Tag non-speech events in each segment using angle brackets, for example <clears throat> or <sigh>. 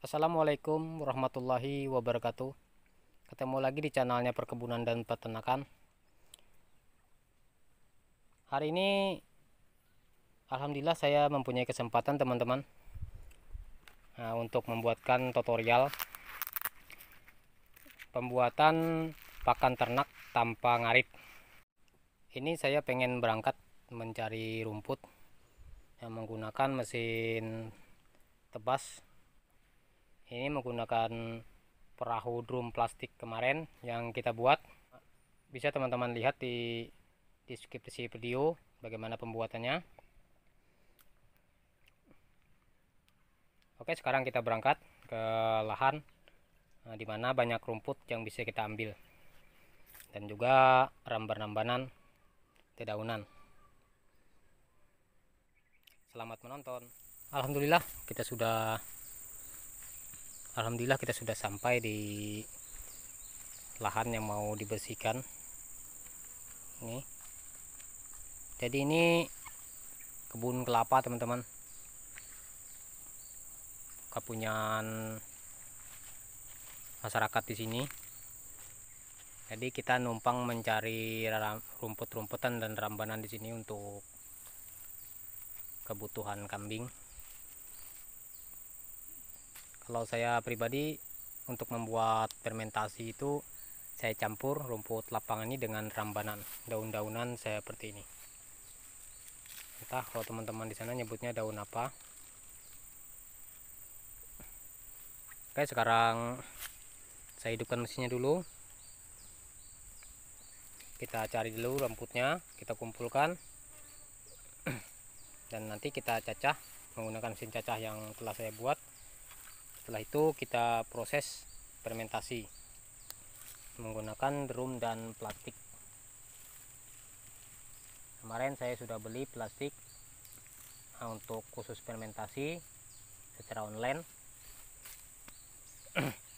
Assalamualaikum warahmatullahi wabarakatuh. Ketemu lagi di channelnya perkebunan dan peternakan. Hari ini Alhamdulillah saya mempunyai kesempatan teman-teman nah, Untuk membuatkan tutorial Pembuatan pakan ternak tanpa ngarit. Ini saya pengen berangkat mencari rumput Yang menggunakan mesin tebas ini menggunakan perahu drum plastik kemarin yang kita buat. Bisa teman-teman lihat di deskripsi video bagaimana pembuatannya. Oke sekarang kita berangkat ke lahan nah, di mana banyak rumput yang bisa kita ambil. Dan juga ramban-rambanan dedaunan. Selamat menonton. Alhamdulillah kita sudah Alhamdulillah kita sudah sampai di lahan yang mau dibersihkan. Ini. Jadi ini kebun kelapa teman-teman. Kepunyaan masyarakat di sini. Jadi kita numpang mencari rumput-rumputan dan rambanan di sini untuk kebutuhan kambing kalau saya pribadi untuk membuat fermentasi itu saya campur rumput lapangan ini dengan rambanan daun-daunan seperti ini. Entah kalau teman-teman di sana nyebutnya daun apa. Oke sekarang saya hidupkan mesinnya dulu. Kita cari dulu rumputnya kita kumpulkan. <clears throat> Dan nanti kita cacah menggunakan mesin cacah yang telah saya buat setelah itu kita proses fermentasi menggunakan drum dan plastik. Kemarin saya sudah beli plastik nah, untuk khusus fermentasi secara online <clears throat>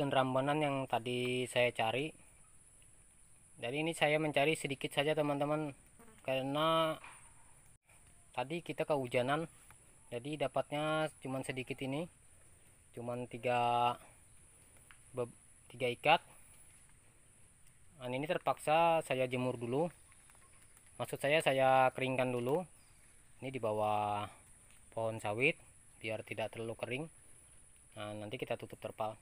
dan rambanan yang tadi saya cari. Jadi ini saya mencari sedikit saja teman-teman. Karena tadi kita kehujanan. Jadi dapatnya cuman sedikit ini. Cuman tiga tiga ikat. Dan ini terpaksa saya jemur dulu. Maksud saya saya keringkan dulu. Ini di bawah pohon sawit biar tidak terlalu kering. Nah nanti kita tutup terpal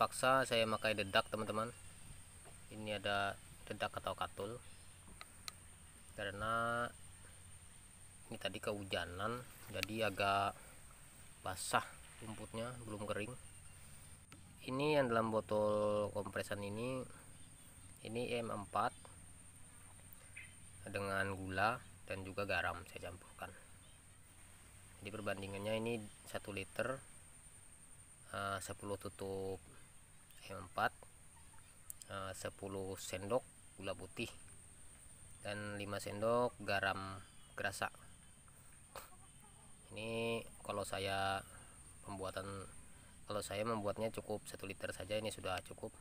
terpaksa saya pakai dedak teman-teman. Ini ada dedak atau katul. Karena ini tadi kehujanan jadi agak basah rumputnya belum kering. Ini yang dalam botol kompresan ini ini M4 dengan gula dan juga garam saya campurkan. Jadi perbandingannya ini 1 liter uh, 10 tutup M4 uh, 10 sendok gula putih dan 5 sendok garam gerasa. Ini kalau saya pembuatan kalau saya membuatnya cukup 1 liter saja ini sudah cukup.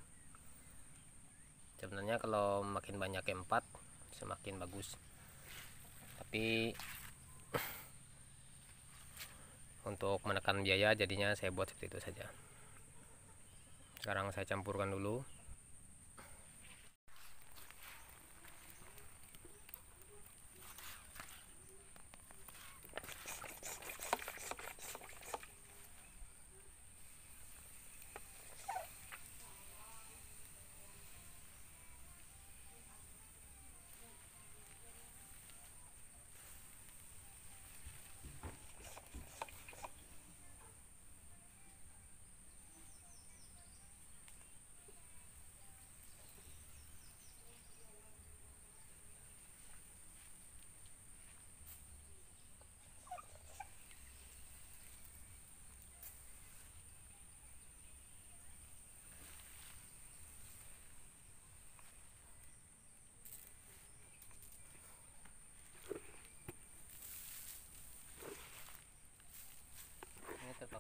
Sebenarnya kalau makin banyak M4 semakin bagus. Tapi <coughs> untuk menekan biaya jadinya saya buat seperti itu saja sekarang saya campurkan dulu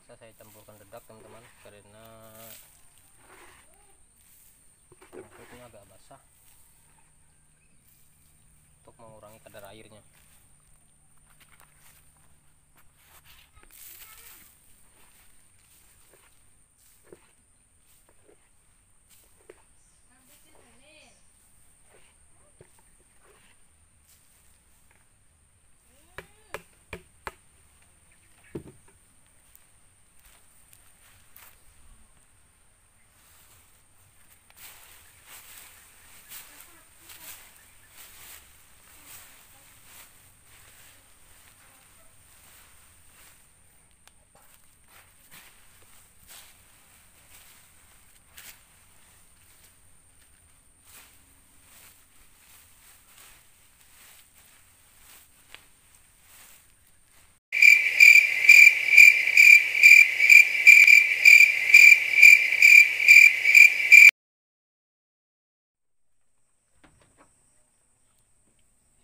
terpaksa saya campurkan dedak teman-teman karena rumputnya agak basah. Untuk mengurangi kadar airnya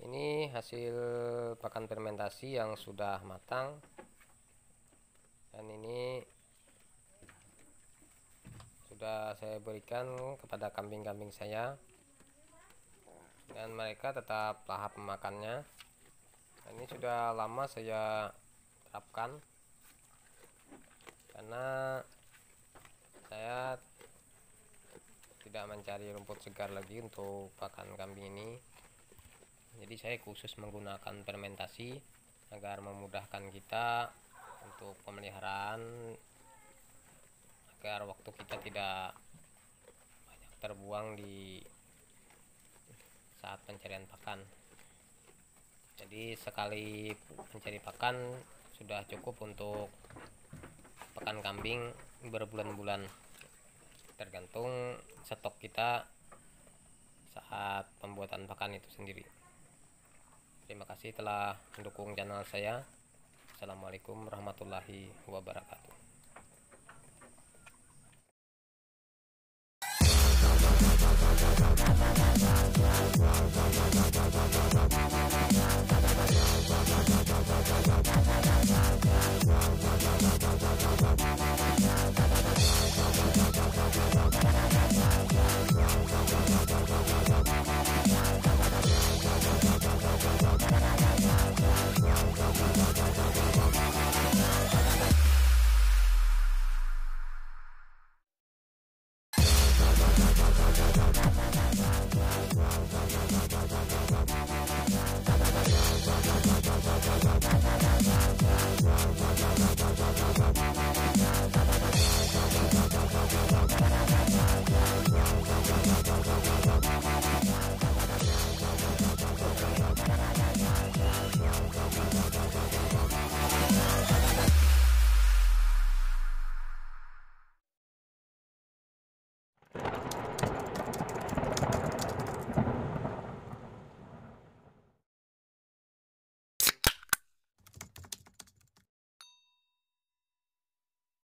ini hasil pakan fermentasi yang sudah matang. Dan ini sudah saya berikan kepada kambing-kambing saya. Dan mereka tetap lahap memakannya ini sudah lama saya terapkan. Karena saya tidak mencari rumput segar lagi untuk pakan kambing ini jadi saya khusus menggunakan fermentasi agar memudahkan kita untuk pemeliharaan agar waktu kita tidak banyak terbuang di saat pencarian pakan. Jadi sekali mencari pakan sudah cukup untuk pakan kambing berbulan-bulan. Tergantung stok kita saat pembuatan pakan itu sendiri terima kasih telah mendukung channel saya assalamualaikum warahmatullahi wabarakatuh.